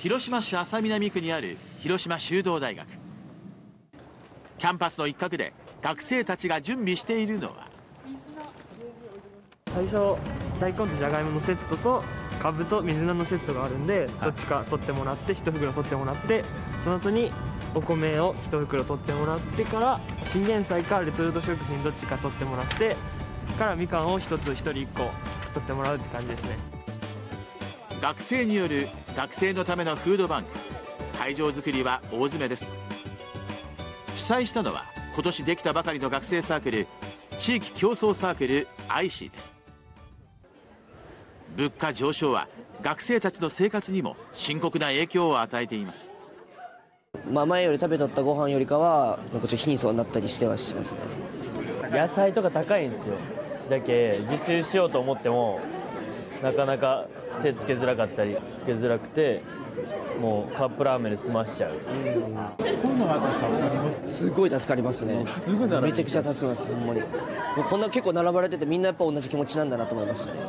広島市安佐南区にある広島修道大学。キャンパスの一角で学生たちが準備しているのは。最初大根とじゃがいものセットとかぶと水菜のセットがあるんでどっちか取ってもらって1袋取ってもらってその後にお米を1袋取ってもらってからチンゲン菜かレトルト食品どっちか取ってもらってからみかんを1つ1人1個取ってもらうって感じですね学生による学生のためのフードバンク。会場作りは大詰めです。主催したのは今年できたばかりの学生サークル地域競争サークル IC です。物価上昇は学生たちの生活にも深刻な影響を与えています。まあ前より食べとったご飯よりかはなんかちょっと貧相になったりしてはしますね。野菜とか高いんですよ。だけ自炊しようと思ってもなかなか手つけづらかったりつけづらくてもうカップラーメンで済ましちゃうと。すごい助かりますね。めちゃくちゃ助かりますほんまに。もうこんな結構並ばれててみんなやっぱ同じ気持ちなんだなと思いましたね。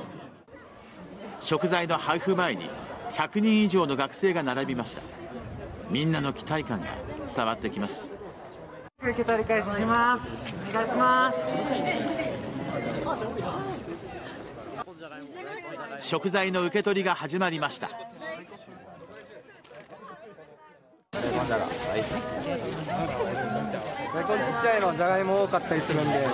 食材の配布前に100人以上の学生が並びました。みんなの期待感が伝わってきます。受け取り開始します。お願いします食材の受け取りが始まりました。大根ちっちゃいのじゃがいも多かったりするんで。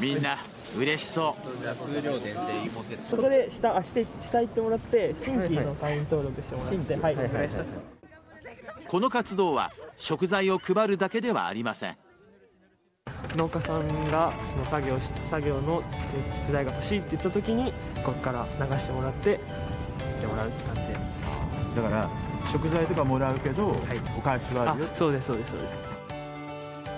みんな嬉しそう。そこで下あして下行ってもらって新規の会員登録してもらってはい。お願いしますこの活動は食材を配るだけではありません農家さんがその作業し作業の手伝いが欲しいって言った時にここから流してもらっててもらうって感じで。だから食材とかもらうけど、お返しはああるよ。そうですそうですそうです。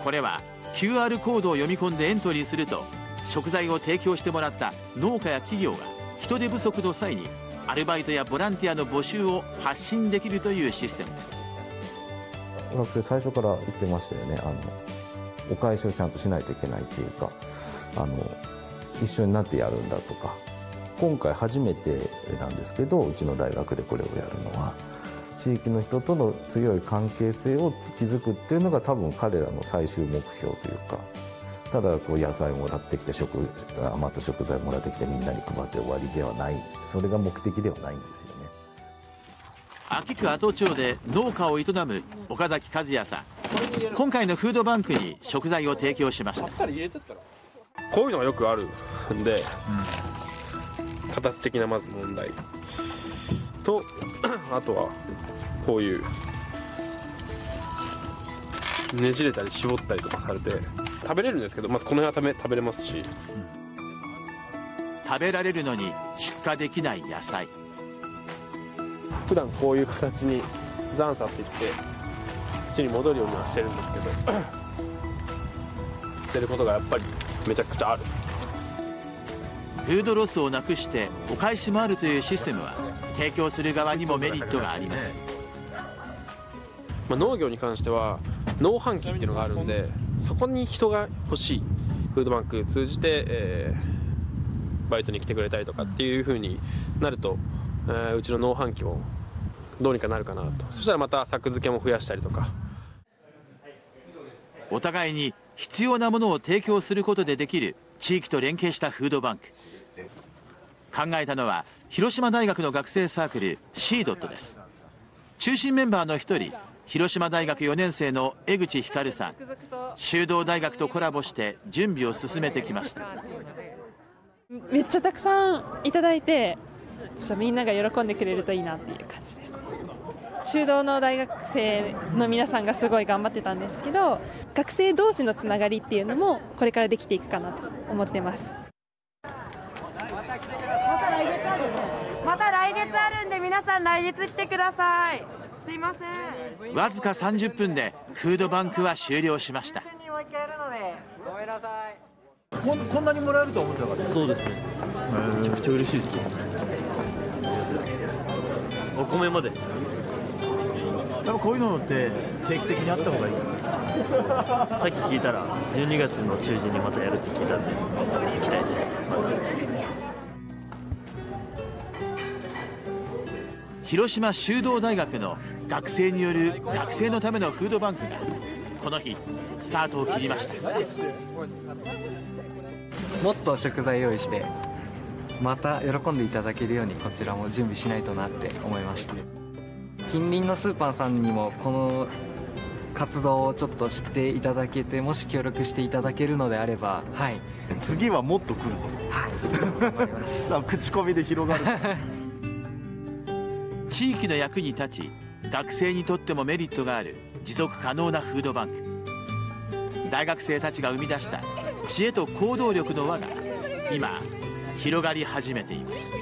これは QR コードを読み込んでエントリーすると食材を提供してもらった農家や企業が人手不足の際にアルバイトやボランティアの募集を発信できるというシステムです。学生最初から言ってましたよねあのお返しをちゃんとしないといけないっていうかあの一緒になってやるんだとか。今回初めてなんですけどうちの大学でこれをやるのは。地域の人との強い関係性を築くっていうのが多分彼らの最終目標というかただこう野菜もらってきて食余った食材もらってきてみんなに配って終わりではない。それが目的ではないんですよね。秋区阿戸町で農家を営む岡崎和也さん。今回のフードバンクに食材を提供しました。こういうのがよくあるんで、形的なまず問題。とあとはこういうねじれたり絞ったりとかされて食べれるんですけどまずこの辺は食べ食べれますし。食べられるのに出荷できない野菜。普段こういう形に残差っていって土に戻るようにはしてるんですけど 捨てることがやっぱりめちゃくちゃある。フードロスをなくしてお返しもあるというシステムは提供する側にもメリットがあります。まあ、農業に関しては農販機っていうのがあるんでそこに人が欲しいフードバンク通じて、えーバイトに来てくれたりとかっていう風になると、えーうちの農販機もどうにかなるかなと。そしたらまた作付けも増やしたりとかお互いに必要なものを提供することでできる地域と連携したフードバンク。考えたのは広島大学の学生サークル C ドットです。中心メンバーの一人広島大学4年生の江口光さん。修道大学とコラボして準備を進めてきました。めっちゃたくさんいただいてちょっとみんなが喜んでくれるといいなっていう感じです。修道の大学生の皆さんがすごい頑張ってたんですけど学生同士のつながりっていうのもこれからできていくかなと思ってます。また来月あるんで皆さん来月来てください。すいません。わずか30分でフードバンクは終了しました。ごめんなさい。こんこんなにもらえると思ってなかった？そうですね。めちゃくちゃ嬉しいですよ。お米までやっぱこういうのって定期的にあった方がいい。さっき聞いたら12月の中旬にまたやるって聞いたんで行きたいです。広島修道大学の学生による学生のためのフードバンクがこの日スタートを切りました。もっと食材用意してまた喜んでいただけるようにこちらも準備しないとなって思いました近隣のスーパーさんにもこの活動をちょっと知っていただけてもし協力していただけるのであればはい。次はもっと来るぞ。はい。口コミで広がる 地域の役に立ち学生にとってもメリットがある持続可能なフードバンク。大学生たちが生み出した知恵と行動力の輪が今広がり始めています